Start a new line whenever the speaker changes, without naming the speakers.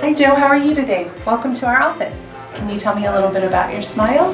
Hi Joe, how are you today? Welcome to our office. Can you tell me a little bit about your smile?